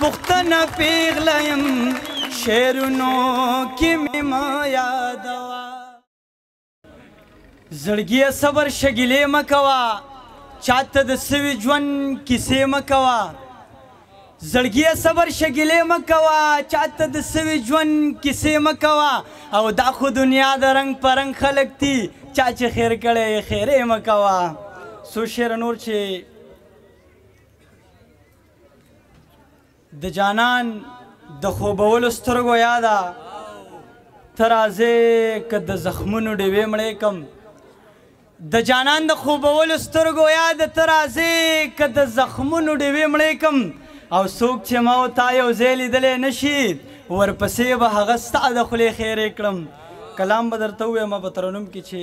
پښتنه پیغله یم شعرونو کې مې ما یادوا زړګیه صبر شګیلې مه کوه چاته د سوي ژوند کیسې مه کوه زړګیه صبر شګیلې مه کوه چاته د سوي ژوند کیسې مه کوه او دا خو دنیا د رنګ په رنګ خلک دي چا چې خیر کړی یې خیرې مه کوه څو شعره نور چې د جانان د خوبولو سترګو یاده ته راځې که د زخمونو ډېوې مړې کم د جانان د خوبولو سترګو یاده ته راځې که د زخمونو ډېوې مړې کم او څوک چې ما او تا یو ځای لیدلی نه شي ورپسې به هغه ستا د خولې خیرې کړم کلام به درته ووایم په ترنم کې چې